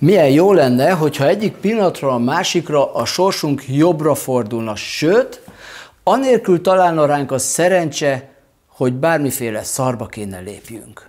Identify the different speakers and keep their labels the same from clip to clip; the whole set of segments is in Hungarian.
Speaker 1: Milyen jó lenne, hogyha egyik pillanatról a másikra a sorsunk jobbra fordulna, sőt, anélkül találna ránk a szerencse, hogy bármiféle szarba kéne lépjünk.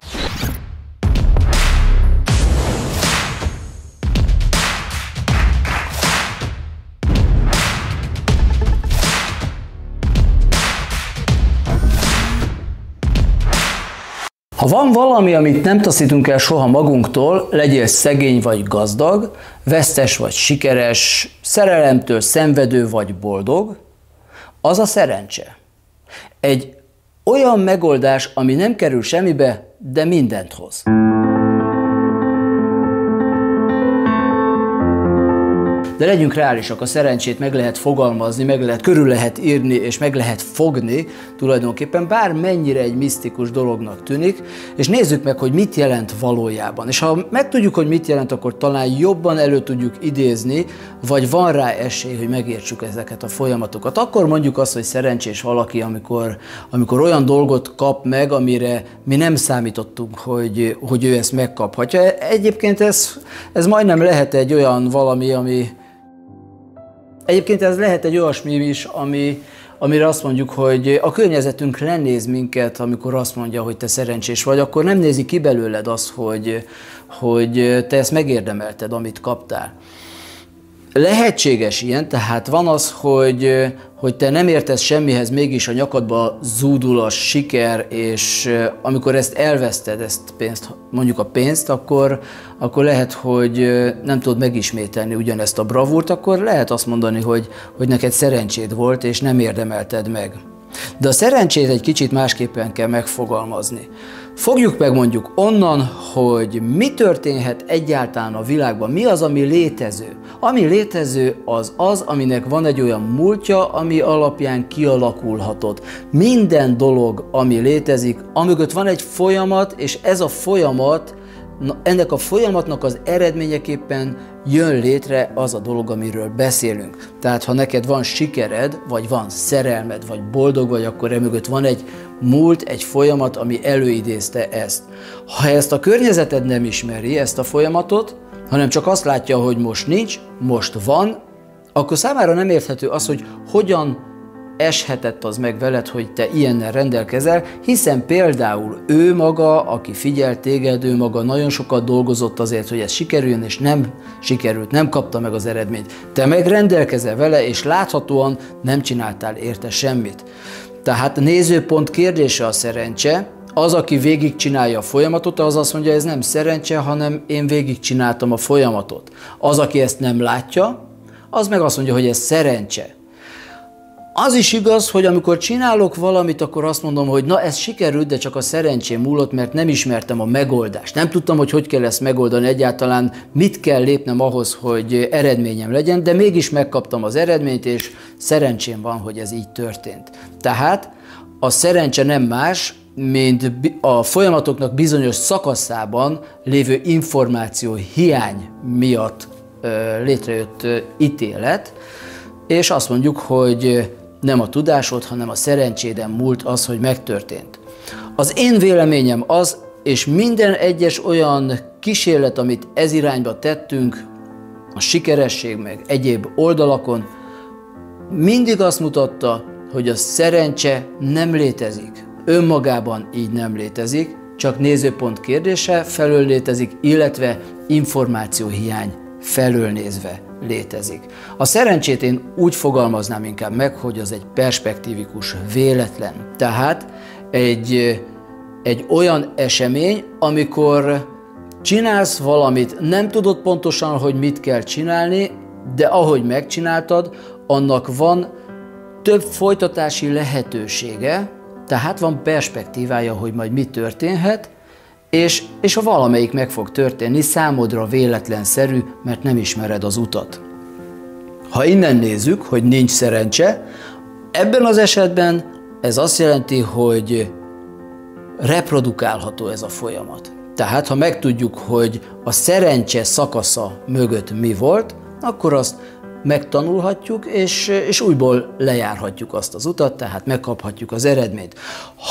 Speaker 1: Ha van valami, amit nem taszítunk el soha magunktól, legyél szegény vagy gazdag, vesztes vagy sikeres, szerelemtől szenvedő vagy boldog, az a szerencse. Egy olyan megoldás, ami nem kerül semmibe, de mindent hoz. De legyünk reálisak, a szerencsét meg lehet fogalmazni, meg lehet, körül lehet írni, és meg lehet fogni tulajdonképpen, bár mennyire egy misztikus dolognak tűnik, és nézzük meg, hogy mit jelent valójában. És ha megtudjuk, hogy mit jelent, akkor talán jobban elő tudjuk idézni, vagy van rá esély, hogy megértsük ezeket a folyamatokat. Akkor mondjuk azt, hogy szerencsés valaki, amikor, amikor olyan dolgot kap meg, amire mi nem számítottunk, hogy, hogy ő ezt megkaphatja. Egyébként ez, ez majdnem lehet egy olyan valami, ami, Egyébként ez lehet egy olyasmi is, ami, amire azt mondjuk, hogy a környezetünk lenéz minket, amikor azt mondja, hogy te szerencsés vagy, akkor nem nézi ki belőled azt, hogy, hogy te ezt megérdemelted, amit kaptál. Lehetséges ilyen, tehát van az, hogy, hogy te nem értesz semmihez, mégis a nyakadba zúdul a siker, és amikor ezt elveszted, ezt pénzt, mondjuk a pénzt, akkor, akkor lehet, hogy nem tudod megismételni ugyanezt a bravúrt, akkor lehet azt mondani, hogy, hogy neked szerencséd volt, és nem érdemelted meg. De a szerencsét egy kicsit másképpen kell megfogalmazni. Fogjuk meg mondjuk onnan, hogy mi történhet egyáltalán a világban, mi az, ami létező. Ami létező az az, aminek van egy olyan múltja, ami alapján kialakulhatott. Minden dolog, ami létezik, amögött van egy folyamat, és ez a folyamat ennek a folyamatnak az eredményeképpen jön létre az a dolog, amiről beszélünk. Tehát ha neked van sikered, vagy van szerelmed, vagy boldog vagy, akkor emögött van egy múlt, egy folyamat, ami előidézte ezt. Ha ezt a környezeted nem ismeri, ezt a folyamatot, hanem csak azt látja, hogy most nincs, most van, akkor számára nem érthető az, hogy hogyan eshetett az meg veled, hogy te ilyennel rendelkezel, hiszen például ő maga, aki figyelt téged, ő maga nagyon sokat dolgozott azért, hogy ez sikerüljön, és nem sikerült, nem kapta meg az eredményt. Te meg rendelkezel vele, és láthatóan nem csináltál érte semmit. Tehát nézőpont kérdése a szerencse, az, aki végigcsinálja a folyamatot, az azt mondja, ez nem szerencse, hanem én végigcsináltam a folyamatot. Az, aki ezt nem látja, az meg azt mondja, hogy ez szerencse. Az is igaz, hogy amikor csinálok valamit, akkor azt mondom, hogy na ez sikerült, de csak a szerencsém múlott, mert nem ismertem a megoldást. Nem tudtam, hogy hogy kell ezt megoldani egyáltalán, mit kell lépnem ahhoz, hogy eredményem legyen, de mégis megkaptam az eredményt, és szerencsém van, hogy ez így történt. Tehát a szerencse nem más, mint a folyamatoknak bizonyos szakaszában lévő információ hiány miatt létrejött ítélet, és azt mondjuk, hogy nem a tudásod, hanem a szerencséden múlt az, hogy megtörtént. Az én véleményem az, és minden egyes olyan kísérlet, amit ez irányba tettünk, a sikeresség meg egyéb oldalakon, mindig azt mutatta, hogy a szerencse nem létezik. Önmagában így nem létezik, csak nézőpont kérdése felől létezik, illetve információhiány felől nézve létezik. A szerencsét én úgy fogalmaznám inkább meg, hogy az egy perspektívikus véletlen. Tehát egy, egy olyan esemény, amikor csinálsz valamit, nem tudod pontosan, hogy mit kell csinálni, de ahogy megcsináltad, annak van több folytatási lehetősége, tehát van perspektívája, hogy majd mi történhet, és, és a valamelyik meg fog történni, számodra véletlenszerű, mert nem ismered az utat. Ha innen nézzük, hogy nincs szerencse, ebben az esetben ez azt jelenti, hogy reprodukálható ez a folyamat. Tehát, ha megtudjuk, hogy a szerencse szakasza mögött mi volt, akkor azt megtanulhatjuk, és, és újból lejárhatjuk azt az utat, tehát megkaphatjuk az eredményt.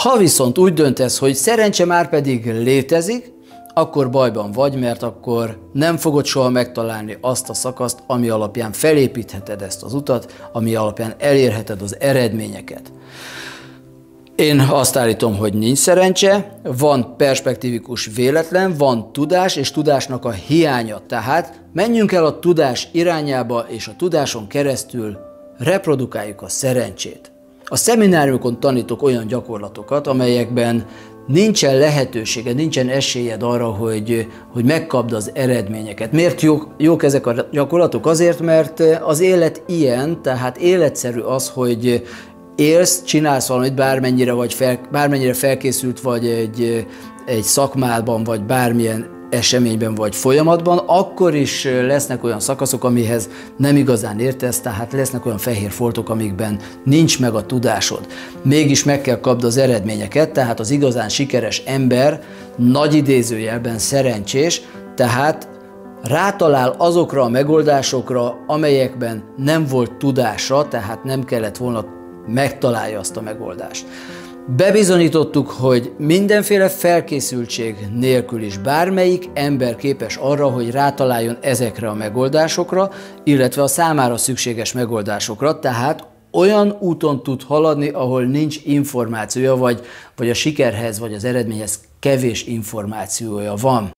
Speaker 1: Ha viszont úgy döntesz, hogy szerencse már pedig létezik, akkor bajban vagy, mert akkor nem fogod soha megtalálni azt a szakaszt, ami alapján felépítheted ezt az utat, ami alapján elérheted az eredményeket. Én azt állítom, hogy nincs szerencse, van perspektívikus véletlen, van tudás és tudásnak a hiánya. Tehát menjünk el a tudás irányába, és a tudáson keresztül reprodukáljuk a szerencsét. A szemináriumokon tanítok olyan gyakorlatokat, amelyekben nincsen lehetősége, nincsen esélyed arra, hogy, hogy megkapd az eredményeket. Miért jók, jók ezek a gyakorlatok? Azért, mert az élet ilyen, tehát életszerű az, hogy élsz, csinálsz valamit, bármennyire, vagy fel, bármennyire felkészült vagy egy, egy szakmában, vagy bármilyen eseményben vagy folyamatban, akkor is lesznek olyan szakaszok, amihez nem igazán értesz, tehát lesznek olyan fehér foltok, amikben nincs meg a tudásod. Mégis meg kell kapd az eredményeket, tehát az igazán sikeres ember nagy idézőjelben szerencsés, tehát rátalál azokra a megoldásokra, amelyekben nem volt tudása, tehát nem kellett volna megtalálja azt a megoldást. Bebizonyítottuk, hogy mindenféle felkészültség nélkül is bármelyik ember képes arra, hogy rátaláljon ezekre a megoldásokra, illetve a számára szükséges megoldásokra, tehát olyan úton tud haladni, ahol nincs információja, vagy, vagy a sikerhez, vagy az eredményhez kevés információja van.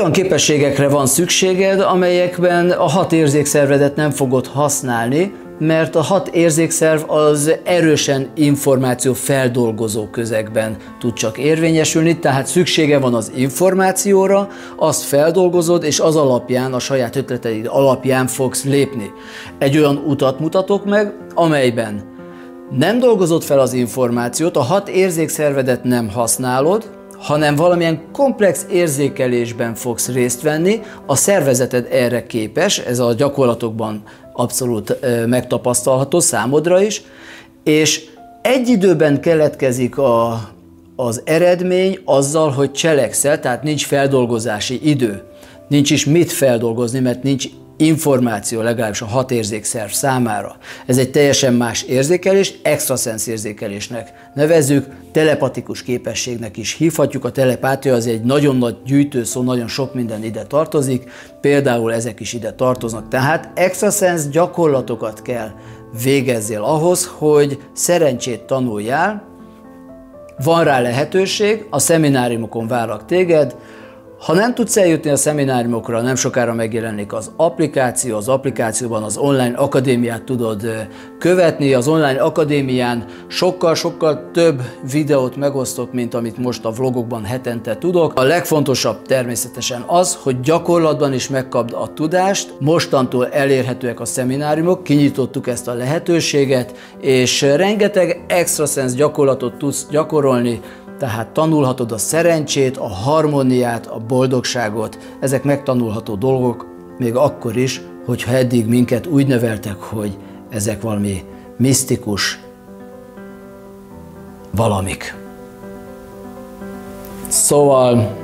Speaker 1: Olyan képességekre van szükséged, amelyekben a hat érzékszervedet nem fogod használni, mert a hat érzékszerv az erősen információ feldolgozó közegben tud csak érvényesülni, tehát szüksége van az információra, azt feldolgozod, és az alapján, a saját ötleteid alapján fogsz lépni. Egy olyan utat mutatok meg, amelyben nem dolgozod fel az információt, a hat érzékszervedet nem használod, hanem valamilyen komplex érzékelésben fogsz részt venni, a szervezeted erre képes, ez a gyakorlatokban abszolút megtapasztalható számodra is, és egy időben keletkezik a, az eredmény azzal, hogy cselekszel, tehát nincs feldolgozási idő. Nincs is mit feldolgozni, mert nincs információ legalábbis a hat érzékszerv számára. Ez egy teljesen más érzékelés, extraszensz érzékelésnek nevezzük, telepatikus képességnek is hívhatjuk. A telepátia az egy nagyon nagy gyűjtőszó, nagyon sok minden ide tartozik, például ezek is ide tartoznak. Tehát extraszensz gyakorlatokat kell végezzél ahhoz, hogy szerencsét tanuljál, van rá lehetőség, a szemináriumokon várlak téged, ha nem tudsz eljutni a szemináriumokra, nem sokára megjelenik az applikáció, az applikációban az online akadémiát tudod követni, az online akadémián sokkal-sokkal több videót megosztok, mint amit most a vlogokban hetente tudok. A legfontosabb természetesen az, hogy gyakorlatban is megkapd a tudást, mostantól elérhetőek a szemináriumok, kinyitottuk ezt a lehetőséget, és rengeteg extrasens gyakorlatot tudsz gyakorolni, tehát tanulhatod a szerencsét, a harmóniát, a boldogságot, ezek megtanulható dolgok, még akkor is, hogyha eddig minket úgy neveltek, hogy ezek valami misztikus valamik. Szóval